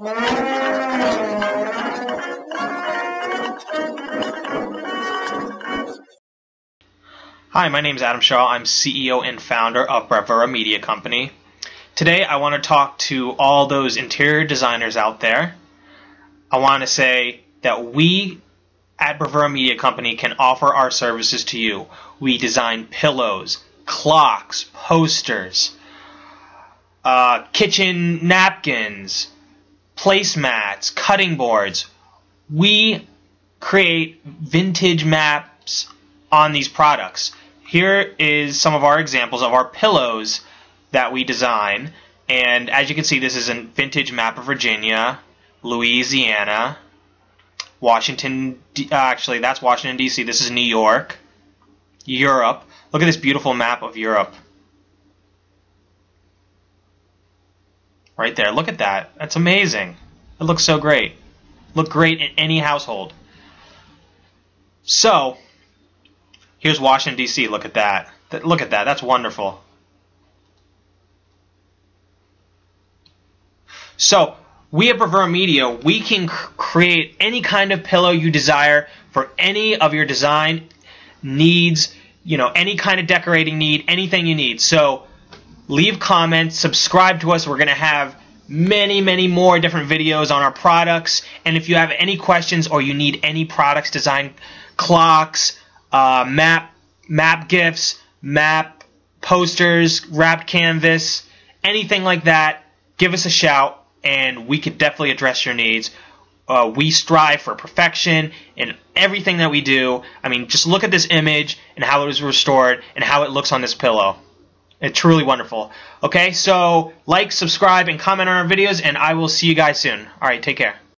Hi, my name is Adam Shaw. I'm CEO and founder of Bravura Media Company. Today I want to talk to all those interior designers out there. I want to say that we at Bravura Media Company can offer our services to you. We design pillows, clocks, posters, uh, kitchen napkins, placemats, cutting boards. We create vintage maps on these products. Here is some of our examples of our pillows that we design. And as you can see, this is a vintage map of Virginia, Louisiana, Washington, uh, actually that's Washington D.C. This is New York, Europe. Look at this beautiful map of Europe. Right there, look at that. That's amazing. It looks so great. Look great in any household. So, here's Washington D.C. Look at that. Look at that. That's wonderful. So, we at Bravura Media, we can create any kind of pillow you desire for any of your design needs, you know, any kind of decorating need, anything you need. So leave comments, subscribe to us. We're going to have many, many more different videos on our products. And if you have any questions or you need any products design, clocks, uh, map, map gifts, map posters, wrapped canvas, anything like that, give us a shout and we could definitely address your needs. Uh, we strive for perfection in everything that we do. I mean, just look at this image and how it was restored and how it looks on this pillow. It's truly wonderful. Okay, so like, subscribe, and comment on our videos, and I will see you guys soon. All right, take care.